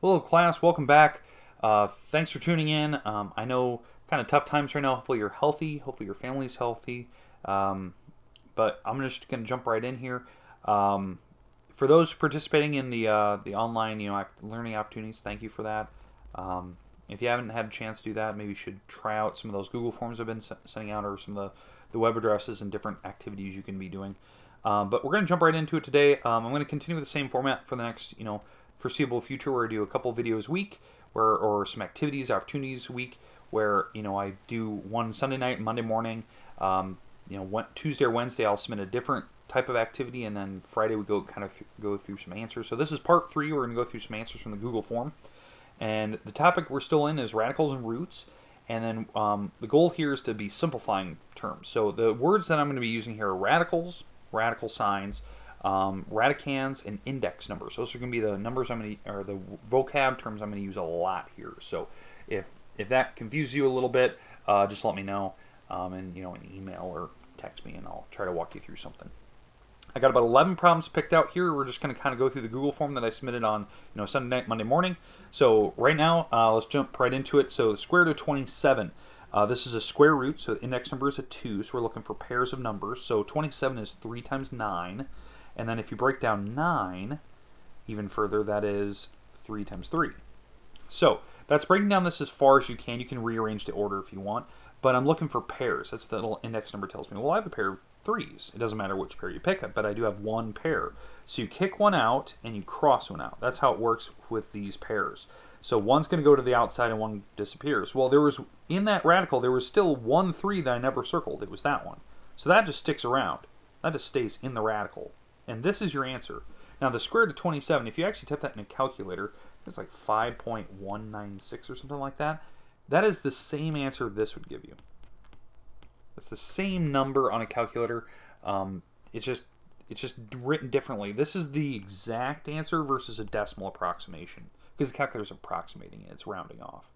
Hello, class. Welcome back. Uh, thanks for tuning in. Um, I know kind of tough times right now. Hopefully you're healthy. Hopefully your family's healthy. Um, but I'm just going to jump right in here. Um, for those participating in the uh, the online you know learning opportunities, thank you for that. Um, if you haven't had a chance to do that, maybe you should try out some of those Google Forms I've been sending out, or some of the, the web addresses and different activities you can be doing. Um, but we're going to jump right into it today. Um, I'm going to continue with the same format for the next you know foreseeable future where I do a couple videos a week where or some activities, opportunities a week where, you know, I do one Sunday night, Monday morning, um, you know, Tuesday or Wednesday I'll submit a different type of activity and then Friday we go kind of go through some answers. So this is part three. We're going to go through some answers from the Google form. And the topic we're still in is radicals and roots. And then um, the goal here is to be simplifying terms. So the words that I'm going to be using here are radicals, radical signs, um, radicands, and index numbers. Those are going to be the numbers I'm going to, or the vocab terms I'm going to use a lot here. So if if that confuses you a little bit, uh, just let me know, um, and you know, an email or text me, and I'll try to walk you through something. I got about 11 problems picked out here. We're just going to kind of go through the Google form that I submitted on, you know, Sunday night, Monday morning. So right now, uh, let's jump right into it. So square root of 27. Uh, this is a square root, so the index number is a 2, so we're looking for pairs of numbers. So 27 is 3 times 9. And then if you break down 9 even further, that is 3 times 3. So that's breaking down this as far as you can. You can rearrange the order if you want. But I'm looking for pairs. That's what that little index number tells me. Well, I have a pair of threes. It doesn't matter which pair you pick up, but I do have one pair. So you kick one out and you cross one out. That's how it works with these pairs. So one's going to go to the outside and one disappears. Well, there was in that radical, there was still one three that I never circled. It was that one. So that just sticks around. That just stays in the radical. And this is your answer. Now the square root of 27, if you actually type that in a calculator, it's like 5.196 or something like that. That is the same answer this would give you. It's the same number on a calculator. Um, it's just it's just written differently. This is the exact answer versus a decimal approximation because the calculator is approximating it. It's rounding off.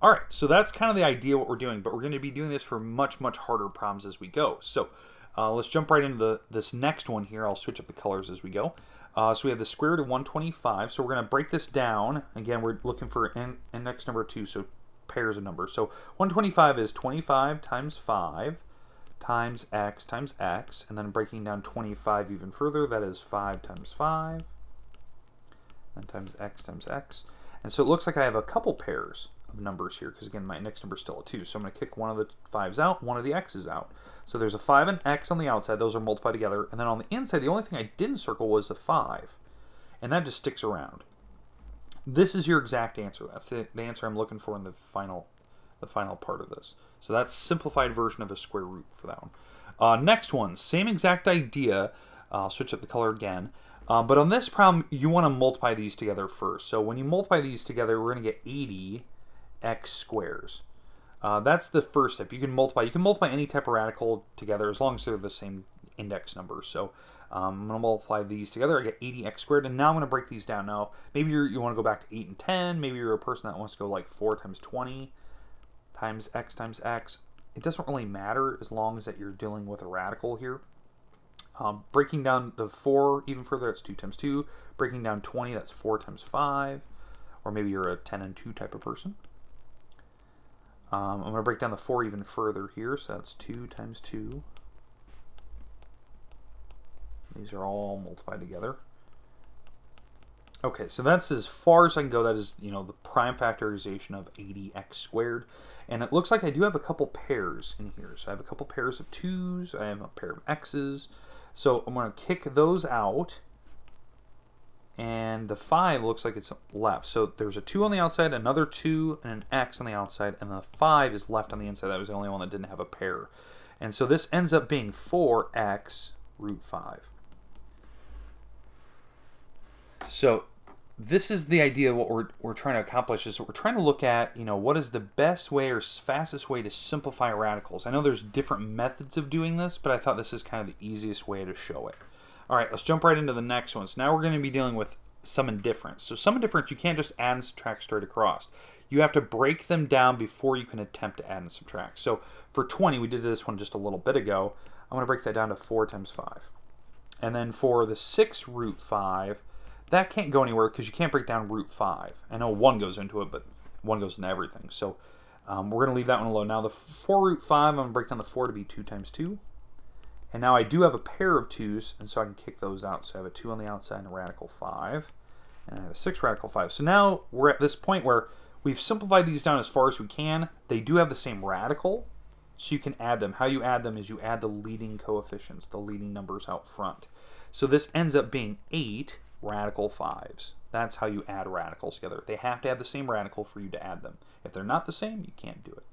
All right, so that's kind of the idea what we're doing, but we're going to be doing this for much, much harder problems as we go. So uh, let's jump right into the, this next one here. I'll switch up the colors as we go. Uh, so we have the square root of 125. So we're going to break this down. Again, we're looking for index number 2, so pairs of numbers. So 125 is 25 times 5 times x times x. And then breaking down 25 even further, that is 5 times 5. And times x times x. And so it looks like I have a couple pairs of numbers here, because again, my index number is still a 2. So I'm going to kick one of the 5's out, one of the x's out. So there's a 5 and x on the outside, those are multiplied together. And then on the inside, the only thing I didn't circle was the 5. And that just sticks around. This is your exact answer. That's the, the answer I'm looking for in the final the final part of this. So that's simplified version of a square root for that one. Uh, next one, same exact idea. I'll switch up the color again. Uh, but on this problem, you want to multiply these together first. So when you multiply these together, we're going to get 80 x squares. Uh, that's the first step. You can multiply. You can multiply any type of radical together as long as they're the same index number. So um, I'm going to multiply these together. I get 80x squared. And now I'm going to break these down. Now, maybe you want to go back to 8 and 10. Maybe you're a person that wants to go like 4 times 20 times x times x. It doesn't really matter as long as that you're dealing with a radical here. Um, breaking down the 4 even further, that's 2 times 2. Breaking down 20, that's 4 times 5. Or maybe you're a 10 and 2 type of person. Um, I'm going to break down the 4 even further here, so that's 2 times 2. These are all multiplied together. Okay, so that's as far as I can go. That is, you know, the prime factorization of 80x squared. And it looks like I do have a couple pairs in here. So I have a couple pairs of 2s. I have a pair of x's. So I'm going to kick those out and the 5 looks like it's left. So there's a 2 on the outside, another 2, and an x on the outside, and the 5 is left on the inside. That was the only one that didn't have a pair. And so this ends up being 4x root 5. So this is the idea what we're, we're trying to accomplish is we're trying to look at, you know, what is the best way or fastest way to simplify radicals. I know there's different methods of doing this, but I thought this is kind of the easiest way to show it. All right, let's jump right into the next one. So now we're going to be dealing with sum and difference. So sum and difference, you can't just add and subtract straight across. You have to break them down before you can attempt to add and subtract. So for 20, we did this one just a little bit ago. I'm going to break that down to 4 times 5. And then for the 6 root 5, that can't go anywhere because you can't break down root 5. I know 1 goes into it, but 1 goes into everything. So um, we're going to leave that one alone. Now the 4 root 5, I'm going to break down the 4 to be 2 times 2. And now I do have a pair of 2's, and so I can kick those out. So I have a 2 on the outside and a radical 5. And I have a 6 radical 5. So now we're at this point where we've simplified these down as far as we can. They do have the same radical, so you can add them. How you add them is you add the leading coefficients, the leading numbers out front. So this ends up being 8 radical 5s. That's how you add radicals together. They have to have the same radical for you to add them. If they're not the same, you can't do it.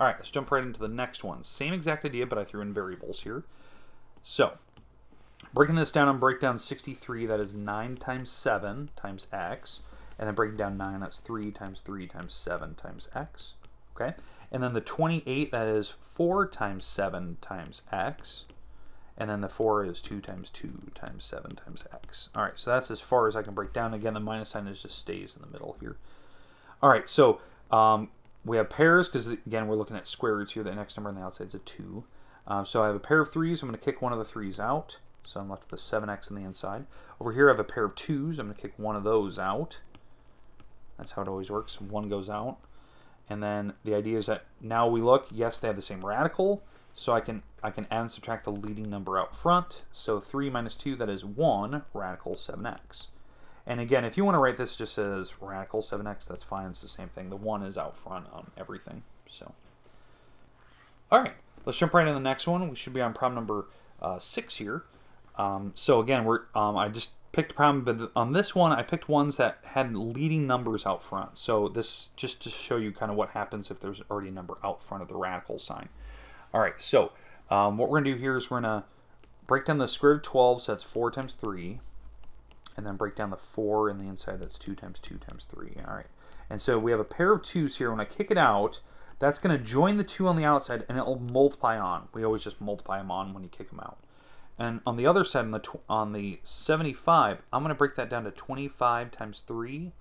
All right, let's jump right into the next one. Same exact idea, but I threw in variables here. So, breaking this down on breakdown 63, that is 9 times 7 times x. And then breaking down 9, that's 3 times 3 times 7 times x. Okay? And then the 28, that is 4 times 7 times x. And then the 4 is 2 times 2 times 7 times x. All right, so that's as far as I can break down. Again, the minus sign is just stays in the middle here. All right, so um, we have pairs because, again, we're looking at square roots here. The index number on the outside is a 2. Um, so I have a pair of 3s. I'm going to kick one of the 3s out. So I'm left with a 7x on the inside. Over here I have a pair of 2s. I'm going to kick one of those out. That's how it always works. One goes out. And then the idea is that now we look, yes, they have the same radical, so I can I can add and subtract the leading number out front. So 3 minus 2, that is 1 radical 7x. And again, if you want to write this just as radical 7x, that's fine. It's the same thing. The 1 is out front on everything. So, All right, let's jump right into the next one. We should be on problem number uh, 6 here. Um, so again, we're um, I just picked a problem, but on this one, I picked ones that had leading numbers out front. So this just to show you kind of what happens if there's already a number out front of the radical sign. All right, so um, what we're going to do here is we're going to break down the square root of 12, so that's 4 times 3. And then break down the 4 in the inside, that's 2 times 2 times 3. All right, and so we have a pair of 2's here. When I kick it out, that's going to join the 2 on the outside, and it'll multiply on. We always just multiply them on when you kick them out. And on the other side, on the, on the 75, I'm going to break that down to 25 times 3.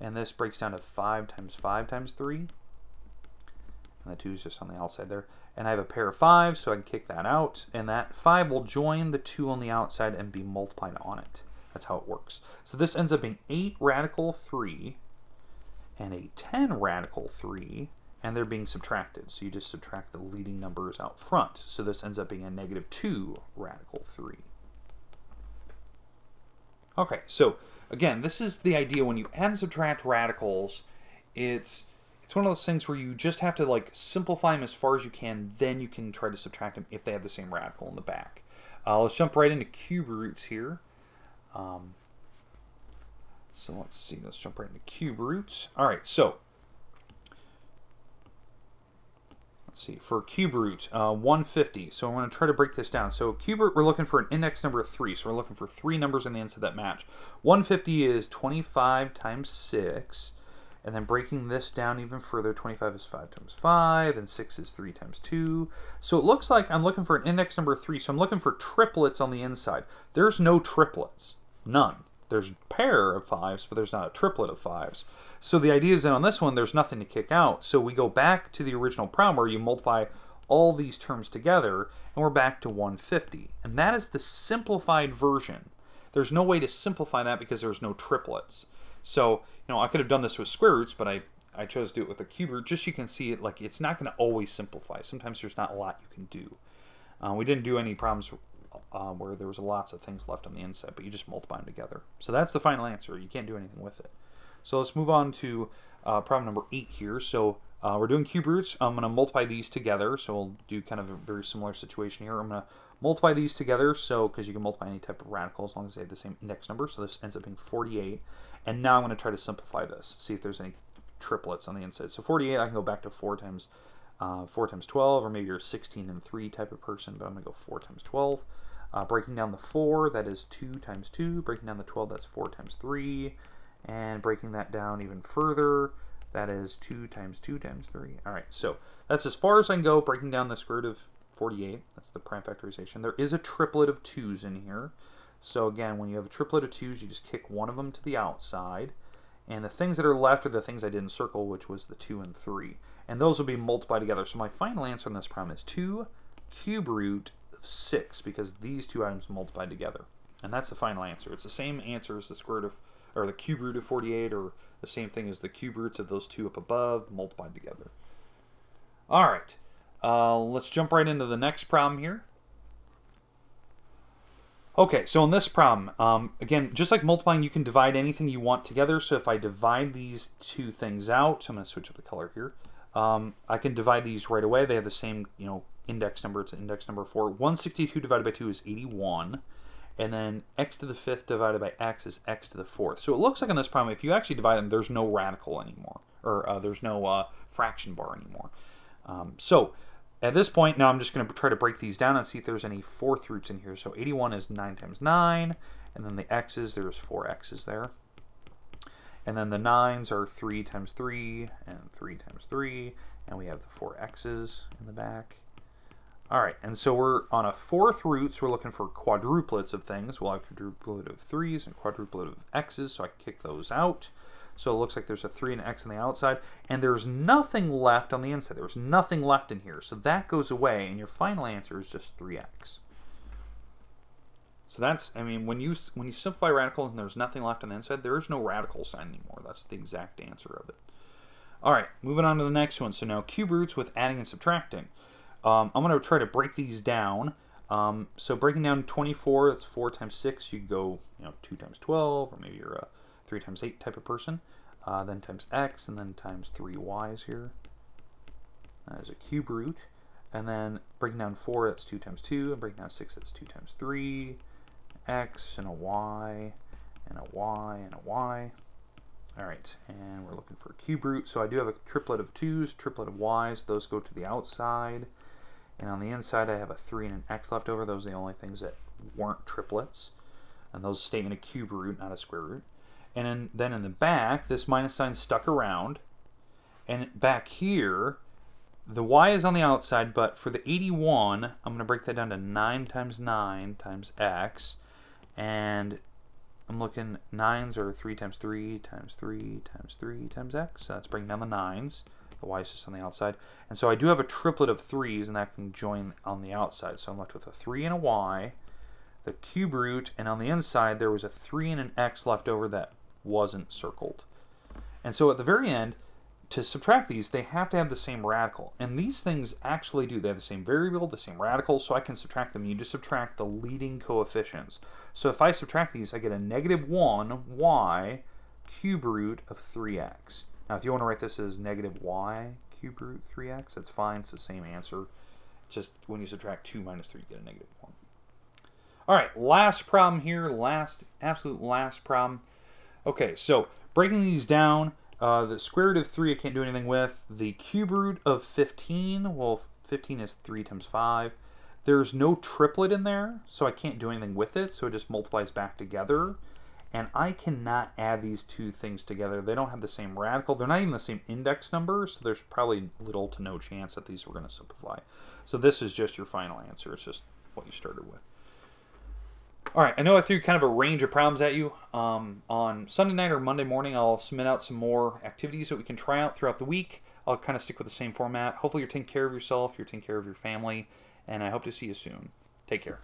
And this breaks down to 5 times 5 times 3. And the 2 is just on the outside there and I have a pair of 5s, so I can kick that out, and that 5 will join the 2 on the outside and be multiplied on it. That's how it works. So this ends up being 8 radical 3 and a 10 radical 3, and they're being subtracted. So you just subtract the leading numbers out front. So this ends up being a negative 2 radical 3. Okay, so again, this is the idea when you add and subtract radicals, it's it's one of those things where you just have to like simplify them as far as you can, then you can try to subtract them if they have the same radical in the back. Uh, let's jump right into cube roots here. Um, so let's see, let's jump right into cube roots. All right, so let's see, for cube root, uh, 150. So I'm going to try to break this down. So cube root, we're looking for an index number of 3. So we're looking for three numbers in the answer that match. 150 is 25 times 6. And then breaking this down even further, 25 is 5 times 5, and 6 is 3 times 2. So it looks like I'm looking for an index number 3, so I'm looking for triplets on the inside. There's no triplets. None. There's a pair of 5s, but there's not a triplet of 5s. So the idea is that on this one, there's nothing to kick out. So we go back to the original problem where you multiply all these terms together, and we're back to 150. And that is the simplified version. There's no way to simplify that because there's no triplets. So, you know, I could have done this with square roots, but I, I chose to do it with a cube root just so you can see it like it's not going to always simplify. Sometimes there's not a lot you can do. Uh, we didn't do any problems uh, where there was lots of things left on the inside, but you just multiply them together. So that's the final answer. You can't do anything with it. So let's move on to uh, problem number eight here. So uh, we're doing cube roots. I'm going to multiply these together. So we'll do kind of a very similar situation here. I'm going to multiply these together. So because you can multiply any type of radical as long as they have the same index number. So this ends up being 48. And now I'm going to try to simplify this, see if there's any triplets on the inside. So 48, I can go back to 4 times uh, 4 times 12, or maybe you're a 16 and 3 type of person, but I'm going to go 4 times 12. Uh, breaking down the 4, that is 2 times 2. Breaking down the 12, that's 4 times 3. And breaking that down even further, that is 2 times 2 times 3. All right, so that's as far as I can go, breaking down the square root of 48. That's the prime factorization. There is a triplet of 2's in here. So again, when you have a triplet of 2's, you just kick one of them to the outside. And the things that are left are the things I didn't circle, which was the 2 and 3. And those will be multiplied together. So my final answer on this problem is 2 cube root of 6, because these two items multiplied together. And that's the final answer. It's the same answer as the square root of, or the cube root of 48, or the same thing as the cube roots of those two up above multiplied together. All right, uh, let's jump right into the next problem here. Okay, so in this problem, um, again, just like multiplying, you can divide anything you want together. So if I divide these two things out, I'm going to switch up the color here. Um, I can divide these right away. They have the same, you know, index number. It's index number 4. 162 divided by 2 is 81. And then x to the fifth divided by x is x to the fourth. So it looks like in this problem, if you actually divide them, there's no radical anymore. Or uh, there's no uh, fraction bar anymore. Um, so at this point, now I'm just going to try to break these down and see if there's any fourth roots in here. So 81 is 9 times 9. And then the x's, there's 4 x's there. And then the 9s are 3 times 3 and 3 times 3. And we have the 4 x's in the back. All right, and so we're on a fourth root, so we're looking for quadruplets of things. We'll have quadruplet of 3's and quadruplet of x's, so I can kick those out. So it looks like there's a 3 and an x on the outside, and there's nothing left on the inside. There's nothing left in here, so that goes away, and your final answer is just 3x. So that's, I mean, when you when you simplify radicals and there's nothing left on the inside, there is no radical sign anymore. That's the exact answer of it. All right, moving on to the next one. So now cube roots with adding and subtracting. Um, I'm going to try to break these down. Um, so breaking down 24, that's 4 times 6. You go, you know, 2 times 12, or maybe you're a 3 times 8 type of person. Uh, then times x, and then times 3 y's here. That is a cube root. And then breaking down 4, that's 2 times 2. And breaking down 6, that's 2 times 3 x and a y and a y and a y. All right, and we're looking for a cube root. So I do have a triplet of 2's, triplet of y's. Those go to the outside. And on the inside, I have a 3 and an x left over. Those are the only things that weren't triplets. And those stay in a cube root, not a square root. And then, then in the back, this minus sign stuck around. And back here, the y is on the outside, but for the 81, I'm going to break that down to 9 times 9 times x and I'm looking, nines are 3 times 3 times 3 times 3 times x. So that's bringing down the nines. The y is just on the outside. And so I do have a triplet of 3's, and that can join on the outside. So I'm left with a 3 and a y, the cube root, and on the inside there was a 3 and an x left over that wasn't circled. And so at the very end, to subtract these, they have to have the same radical. And these things actually do. They have the same variable, the same radical, so I can subtract them. You just subtract the leading coefficients. So if I subtract these, I get a negative 1 y cube root of 3x. Now if you want to write this as negative y cube root 3x, that's fine. It's the same answer. just when you subtract 2 minus 3, you get a negative 1. All right, last problem here. Last, absolute last problem. Okay, so breaking these down, uh, the square root of 3 I can't do anything with. The cube root of 15, well, 15 is 3 times 5. There's no triplet in there, so I can't do anything with it, so it just multiplies back together. And I cannot add these two things together. They don't have the same radical. They're not even the same index number, so there's probably little to no chance that these were going to simplify. So this is just your final answer. It's just what you started with. All right, I know I threw kind of a range of problems at you. Um, on Sunday night or Monday morning, I'll submit out some more activities that we can try out throughout the week. I'll kind of stick with the same format. Hopefully, you're taking care of yourself, you're taking care of your family, and I hope to see you soon. Take care.